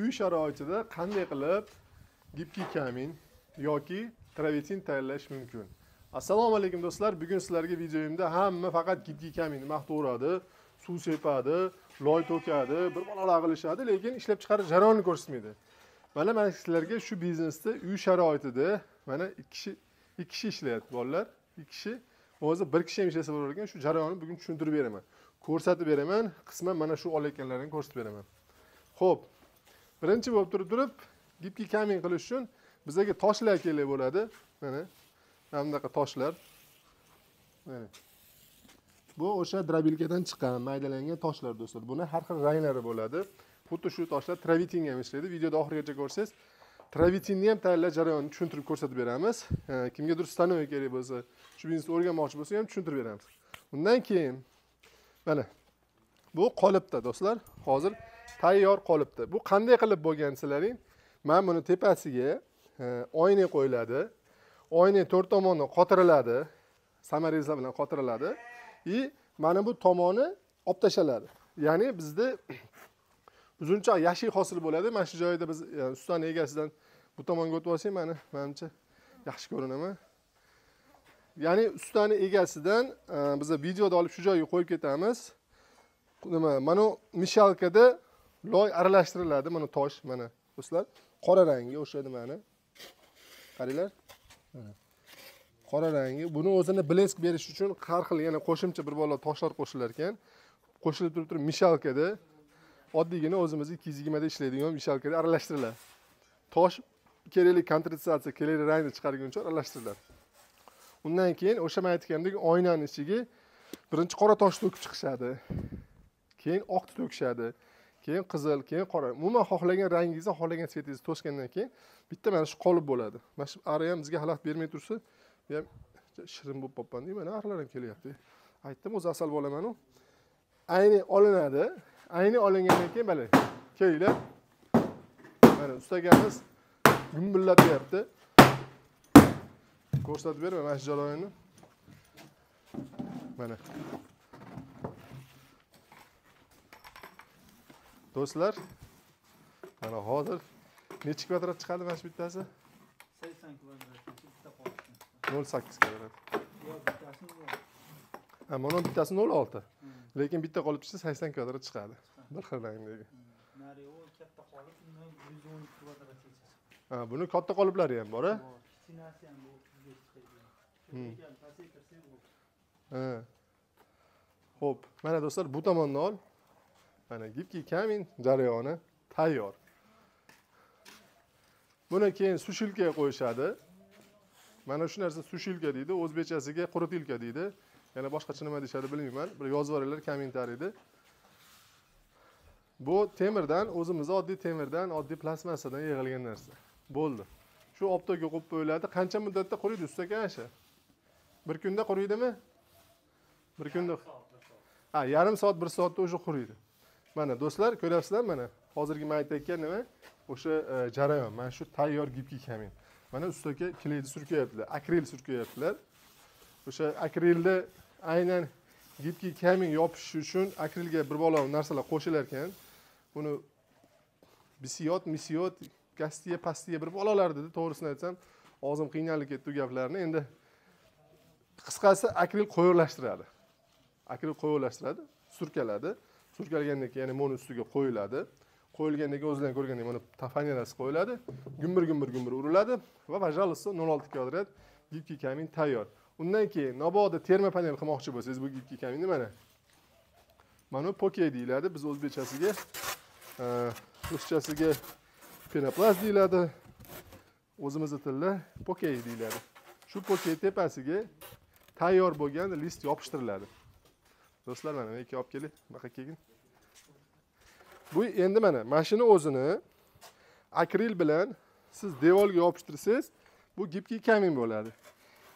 uy sharoitida qanday qilib gipki kamin yoki travertin tayyorlash mumkin? Assalomu alaykum do'stlar. Bugun sizlarga videoyimda hamma faqat gipki kaminni maqtaveradi suv sepadi loy to'kadi bir balolar qilishadi lekin ishlab chiqarish jarayonini ko'rsatmaydi. Mana man sizlarga shu biznesda uy sharoitida mana ikki kishi ikki kishi ishlayapti bolalar. Ikki kishi o'zi bir kishi ham ishlasa bo'lar shu jarayonni bugun tushuntirib beraman. Ko'rsatib beraman qisman mana shu olayotganlarini ko'rsatib beraman. Ho'p birinchi bo'lib turib turib gibki kaming qilish uchun bizga toshlar kerak bo'ladi. Mana mana bunaqa toshlar. Mana. Bu o'sha drobilkadan chiqqan maydalangan toshlar do'stlar. Buni har xil ranglari bo'ladi. Xuddi shu toshlar travitin ham ishlaydi. Videoda oxirigacha ko'rsangiz travitinni ham tayyorlash jarayonini tushuntirib ko'rsatib beramiz. Kimgadir stanoy kerak bo'lsa shu biznesni o'rganmoqchi bo'lsa ham tushuntirib beramiz. Undan keyin mana bu qolipda do'stlar. Hozir tayyor qolibdi. Bu qanday qilib bo'lgan sizlaring mana buni tepasiga e, oyna qo'yiladi. Oyna to'rt tomoni qotiriladi. Samarezlar bilan qotiriladi. И mana bu tomoni olib tashladi. Ya'ni bizda uzunchoq yashil hosil bo'ladi. Mana shu joyda biz e, ustani egasidan bu tomonga o'tib olsak mana manimcha yaxshi ko'rinaman. Ya'ni ustani egasidan e, biza videoda olib shu joyga qo'yib ketamiz. Nima mana mishalkada loy aralashtiriladi mana tosh mana. Do'stlar qora rangi o'sha nimani qaranglar. Qora rangi. Buni o'zini blesk berish uchun har xil yana qo'shimcha bir balo toshlar qo'shilar ekan. Qo'shilib turib turib mishalkada oddiygina o'zimizni ikki yuz yigirmada ishlaydigan mishalkada aralashtiriladi tosh kerakli kontrastsatsiya kerakli rangni chiqarguncha aralashtiriladi undan keyin o'sha man aytgandek oynani ichiga birinchi qora tosh to'kib chiqishadi. Keyin oqni to'kishadi. Keyin qizil keyin qora. Umuman xohlagan rangingizni xohlagan svetingizni to'sgandan keyin bitta mana shu qolip bo'ladi. Mana shu ari ham bizga xalaqit bermay tursa bu ham shirin bo'lib qolibman mana arilar ham kelyapti. Aytdim o'zi asal bolamanu. Ayni olinadi. Ayni olingandan keyin mana kelinglar mana ustagamiz gumbillatyapti ko'rsatib beraman mana shu jarayonni mana. Do'stlar mana hozir necha kvadrat chiqadi mana shu bittasi? Sakson kvadrat bitta nol sakkiz kvadrat. Mana bittasi nol olti. Lekin bitta qolib chiqsa sakson kvadrat chiqadi. Bir xil rangdagi. Nari u katta qolib undan yuz o'n kvadrat yechasi ha buni katta qoliplari ham bor a kichkinasi ham Hmm. chiqadi ha. Ho'p mana do'stlar bu tomonni ol mana gibki kamin jarayoni tayyor. Buni keyin sushilkaga qo'yishadi. Mana shu narsa sushilka deydi o'zbekchasiga quritilka deydi. Yana boshqacha nima deyishadi bilmayman bir yozib yuboringlar kommentariyda bu temirdan o'zimizni oddiy temirdan oddiy plastmassadan yig'ilgan narsa. Bo'ldi. Shu optoga qo'yib qo'yiladi. Qancha muddatda quriydi usta aka shu bir kunda quriydimi? Bir kunda ha yarim soat bir soatda уже quriydi mana do'stlar ko'ryapsizlar mana hozirgi man aytayotgan nima? O'sha e, jarayon. Mana shu tayyor gibki kamin. Mana ustiga kleyni surkayaptilar akril surkayaptilar. O'sha akrilda aynan gibki kamin yopish uchun akrilga bir balo narsalar qo'shilar ekan. Buni bisiyot misiyot gastiya pastiya bir balolar dedi to'g'risini aytsam og'zim qiynalib ketdi u gaplarni. Endi qisqasi akril qo'yirlashtiradi. Akril qo'yirlashtiradi surkaladi. Surkalgandan keyin yana moni ustiga qo'yiladi. Qo'yilgandan keyin o'zinglar ko'rgandek mana fanerasi qo'yiladi. Gumbir gumbir gumbir uriladi va пожалуйста nol olti kvadrat gibki kamin tayyor. Undan keyin mabodo terma panel qilmoqchi bo'lsangiz bu gibki kaminni mana mana bu poke deyiladi. Biz o'zbekchasiga e, ruschasiga penoplast deyiladi. O'zimizni tilda poke deyiladi. Shu poke tepasiga tayyor bo'lgan list yopishtiriladi. Do'stlar mana menga olib keling bunaqa kelgin. Bu endi mana mashina o'zini akril bilan siz devorga yopishtirsangiz bu gibki kamin bo'ladi.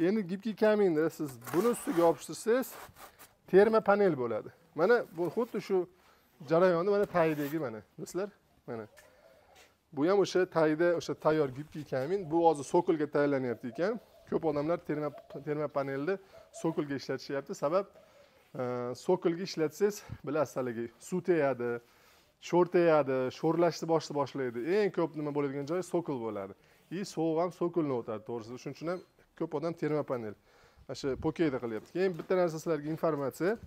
Endi gibki kaminni siz buni ustiga yopishtirsangiz terma panel bo'ladi. Mana bu xuddi shu jarayonni mana tagidagi mana do'stlar mana. Bu ham o'sha tagida o'sha tayyor gibki kamin. Bu hozir sokolga tayyorlanyapti ekan. Ko'p odamlar terma terma panelni sokolga ishlatishyapti. Sabab sokolga ishlatsangiz bilasiz haligi suv tegadi sho'rtayadi sho'rlashni boshni boshlaydi. Eng ko'p nima bo'ladigan joyi sokol bo'ladi. И sovuq ham sokolni o'tadi to'g'risi shuning uchun ham ko'p odam termopanel mana shu pokeyda qilyapti. Keyin bitta narsa sizlarga informatsiya.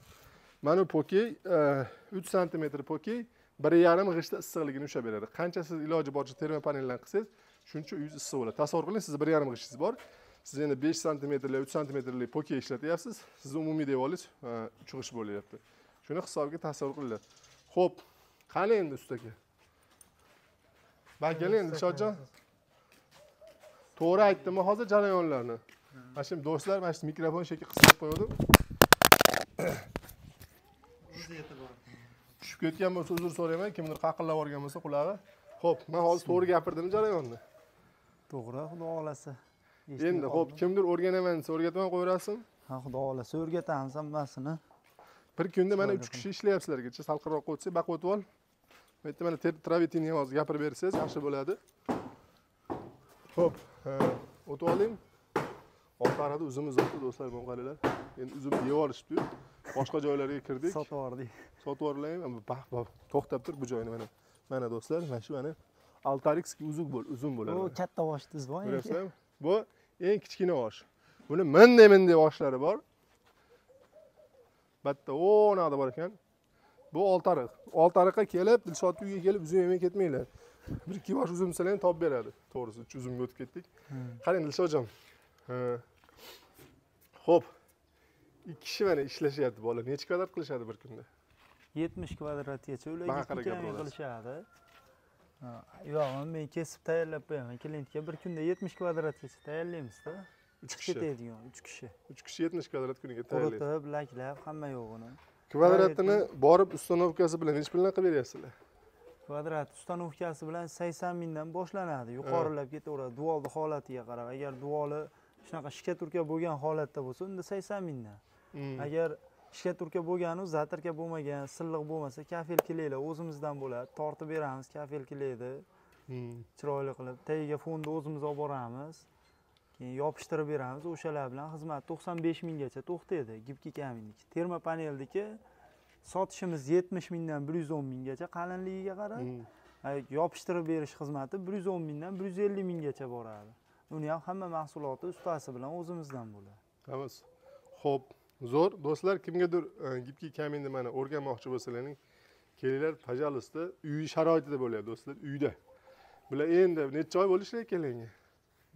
Mana bu pokey eh, uch santimetr pokey bir yarim g'ishtda issiqligini ushlab beradi. Qancha siz iloji boricha termopaneldan qilsangiz shuncha uyingiz issiq bo'ladi. Tasavvur qiling sizni bir yarim g'ishtingiz bor. Siz endi besh santimetrli uch santimetrli pokey ishlatyapsiz. Sizni umumiy devoringiz eh, uch g'isht bo'lyapti. Shuni hisobiga tasavvur qilinglar. Ho'p qani endi usta aka man keling endi dilshodjon to'g'ri aytdimmi hozir jarayonlarni mana shu do'stlar mana shu mikrofon shekilli qisib qo'ygandim tushib ketgan bo'lsa uzr so'rayman kimdir qaqillab yuborgan bo'lsa qulog'i ho'p man hozir to'g'ri gapirdim jarayonni to'g'ri xudo xohlasa endi ho'p kimdir o'rganaman desa o'rgatmay qo'yaversin ha xudo xohlasa o'rgatamiz hammasini bir kunda mana uch kishi ishlayapsizlargacha salqinroqqa o'tsak baquvvat ol bu travetini ham hozir gapirib bersangiz yaxshi bo'ladi. Ho'p o'tib oling. Olti arada uzumimiz o'tdi do'stlar mana qaranglar endi uzumni yeb olishibdiyu boshqa joylarga kirdik. Sotib yubordik. Sotib bah to'xtab tur bu joyni mana. Mana do'stlar mana shu mana. Altarikskiy uzuk bo'l uzun bo'ladi. U mana. katta boshdingiz voy ko'ryapsizlarmi bu eng kichkina osh. Buni minday minday oshlari bor. Bitta o naryoqda bor ekan bu oltariq oltariqqa kelib dilshodni uyiga kelib uzum yemay ketmanglar. Bir ikki bosh uzum ham topib beradi. To'g'risi uch uzumga o'tib ketdik. Qarang dilshodjon ho'p ikki kishi mana ishlashyapti bolalar necha kvadrat qilishadi bir kunda? Yetmish kvadratgacha ular qilishadi. Ha, yo'q men kesib tayyorlab qo'yaman. Klientga bir kunda yetmish kvadratgacha tayyorlaymizda. Uch kishi. Ketadigan uch kishi. Uch kishi yetmish kvadrat kuniga tayyorlaydi. Quritib laklab hamma yo'g'ini kvadratini borib ustanovkasi bilan nechi puldan qilib beryapsizlar. Kvadrat ustanovkasi bilan sakson mingdan boshlanadi. Yuqorilab ketaveradi. Duolni holatiga qarab agar duoli shunaqa shkaturka bo'lgan holatda bo'lsa unda sakson mingdan. Hmm. agar shkaturka bo'lganu zatirka bo'lmagan silliq bo'lmasa kafelkalaylar o'zimizdan bo'ladi. Tortib beramiz kafelkalaydi Hmm. chiroyli qilib tagiga fonni o'zimiz olib boramiz keyin yopishtirib beramiz o'shalar bilan xizmat to'qson besh minggacha to'xtaydi gibki kaminniki termopaneldiki sotishimiz yetmish mingdan bir yuz o'n minggacha qalinligiga qarab Hmm. yopishtirib berish xizmati bir yuz o'n mingdan bir yuz ellik minggacha boradi uni ham hamma mahsuloti ustasi bilan o'zimizdan bo'ladi Tamam. Xo'p, zo'r. Do'stlar, kimgadir e, gibki kaminni mana o'rganmoqchi bo'lsalaring, kelinglar, пожалуйста, uy sharoitida bo'ladi do'stlar, uyda. Bular endi necha oy bo'lishdi ekanlarga?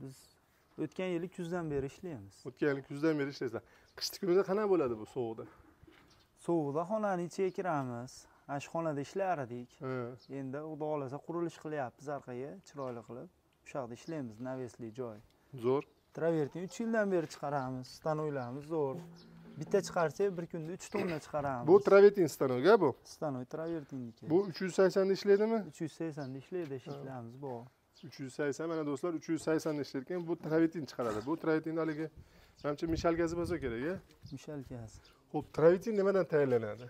biz o'tgan yili kuzdan beri ishlaymiz O'tgan yil kuzdan beri ishlaysizlar. Qishki kunida qanaqa bo'ladi bu sovuqda? sovuqda xonani ichiga kiramiz ana shu xonada ishlar edik endi xudo xohlasa qurilish qilyapmiz orqaga chiroyli qilib o'sha yoqda ishlaymiz navesli joy Zo'r. travertin uch yildan beri chiqaramiz stanoylarimiz zo'r bitta chiqarsak bir kunda uch tonna chiqaramiz Bu travetin stanoga bu. stanoy travertinniki Bu 380 da ishlaydimi? uch yuz saksonda ishlaydi eshiklarimiz bor 380 mana do'stlar 380 da ishlar ekan. Bu travetin chiqaradi. Bu travetin haligi manimcha mishalgasi bo'lsa kerak, a? mushalkasi Xo'p, travetin nimadan tayyorlanadi?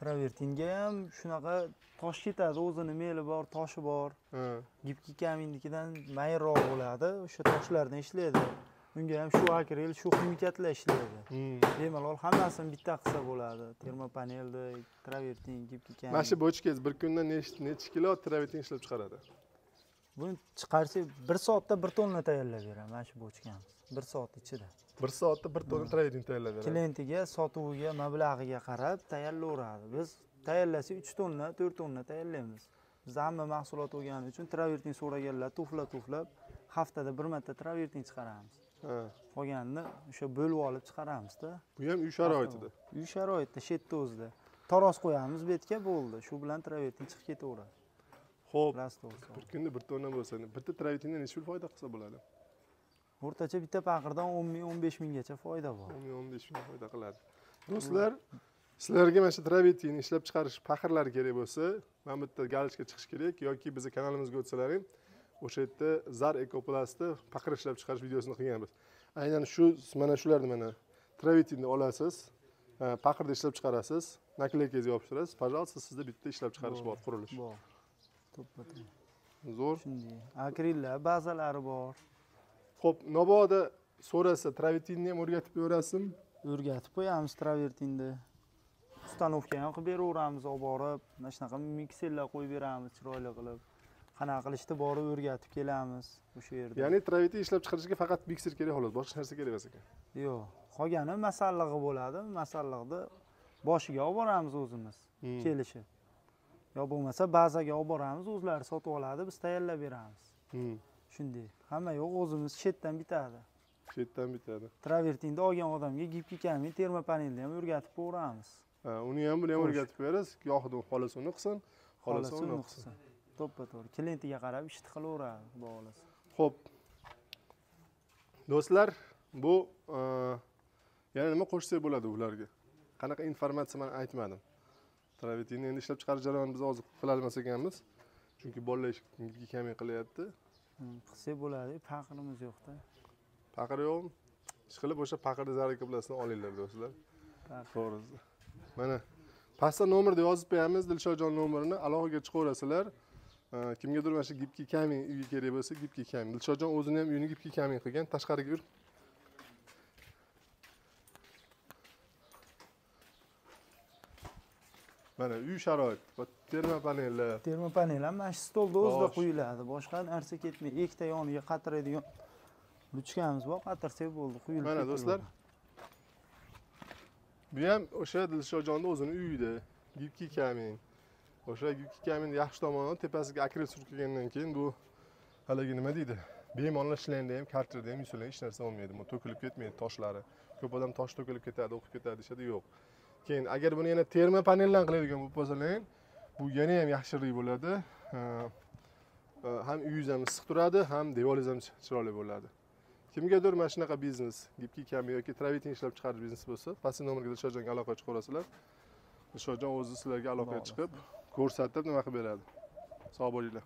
travertinga ham shunaqa tosh ketadi o'zini meli bor toshi bor gibki kaminnikidan mayinroq bo'ladi o'sha toshlardan ishlaydi unga ham shu akril shu ximikatlar ishlaydi Hmm. bemalol hammasini bitta qilsa bo'ladi termopanelni travertin gibki kamin Mana shu bochkangiz bir kunda necha kilo travetin ishlab chiqaradi? Buni chiqarsak bir soatda bir tonna tayyorlab beradi mana shu bochkamiz bir soat ichida. Bir soatda bir tonna travetin tayyorlab beradi klientiga sotuviga mablag'iga qarab tayyorlayveradi biz tayyorlasak uch tonna to'rt tonna tayyorlaymiz. Biz hamma mahsulot bo'lgani uchun travertin so'raganlar tuflab tuflab haftada bir marta travertin chiqaramiz. Qolganini o'sha bo'lib olib chiqaramizda. Bu ham uy sharoitida. Uy sharoitida yerda o'zida taroz qo'yamiz betga bo'ldi. Shu bilan travertin chiqib ketaveradi ho'p bir kunda bir tonna bo'lsa bitta travetindan necha pul foyda qilsa bo'ladi o'rtacha bitta paqirdan o'n ming o'n besh minggacha foyda bor o'n ming o'n besh ming foyda qiladi do'stlar sizlarga mana shu travetin ishlab chiqarish paqirlari kerak bo'lsa mana bu yerda galочка chiqishi kerak yoki bizni kanalimizga o'tsalaring o'sha yerda zar ekoplastni paqir ishlab chiqarish videosini qilganmiz aynan shu mana shularni mana travetinni olasiz paqirda ishlab chiqarasiz nakleykangizni yopishtirasiz пожалуйста sizda bitta ishlab chiqarish bor qurilish bor to'ppa zo'r. Shunday. Akrillar bazalari bor. Ho'p mabodo so'rasa travetinni ham o'rgatib berasizmi o'rgatib qo'yamiz travertinni. Ustanovka ham qilib beraveramiz olib borib. Mana shunaqa mikserlar qo'yib beramiz chiroyli qilib. Qanaqa qilishni borib o'rgatib kelamiz o'sha yerda. Ya'ni traviti ishlab chiqarishga faqat mikser kerak xolos boshqa hech narsa kerak emas ekan. Yo'q qolgani masallig'i bo'ladi. Masalliqni boshiga olib boramiz o'zimiz. Hmm. kelishib yo bo'lmasa bazaga olib boramiz o'zlari sotib oladi biz tayyorlab beramiz. Hmm. shunday. Hamma yo'q o'zimiz chetdan bitadi. Shu yerdan bitadi. Travertinni olgan odamga gibki kamin terma panelni ham o'rgatib qo'yamiz Ha, uni ham buni ham o'rgatib berasiz gohida xohlasa uni qilsin xohlasa uni qilsin. to'ppa to'g'ri. Klientiga qarab ishni qilaveradi xudo xohlasa ho'p do'stlar bu e, yana nima qo'shsak bo'ladi ularga? Qanaqa informatsiya man aytmadim travitini endi ishlab chiqarish jarayonini biz hozir qilolmas ekanmiz. Chunki bolalar kamin qilyapti? Hmm, qilsak bo'ladi faqrimiz yo'qda paqir yo'qmi ishqilib o'sha paqirni zaraka bilasizlar olinglar do'stlar. To'g'risi. Mana pastda nomerni yozib qo'yamiz dilshodjon nomerini aloqaga chiqaverasizlar. Kimgadir mana shu gipki kamin uyi kerak bo'lsa gipki kamin. Dilshodjon o'zini ham uyini gipki kamin qilgan tashqariga mana uy sharoit. Terma panellar terma panel ham mana shu stolni o'zida quyiladi. Boshqa narsa ketmaydi. Ikkita yoniga qatiradigan ruchkamiz bor qatirsak bo'ldi quyilib mana do'stlar. bu ham o'sha dilshodjonni o'zini uyida gipki kamin. O'sha gipki kamin yaxshi tomoni tepasiga akril surtilgandan keyin bu haligi nima deydi? Bemalol shlemda ham kartrda ham hech narsa bo'lmaydi. To'kilib ketmaydi toshlari. Ko'p odam tosh to'kilib ketadi o'qib ketadi deyishadi yo'q keyin agar buni yana terma paneldan qiladigan bo'lib qolsalar bu yana ham yaxshiroq bo'ladi. Ha, ham uyingiz ham issiq turadi ham devoringiz ham chiroyli bo'ladi. Kimgadir mana shunaqa biznes gipki kami yoki travitin ishlab chiqarish biznesi bo'lsa pastki nomerga dilshodjonga aloqa chiqaverasizlar dilshodjon o'zi sizlarga aloqaga chiqib ko'rsatib nima qilib beradi? Sog' bo'linglar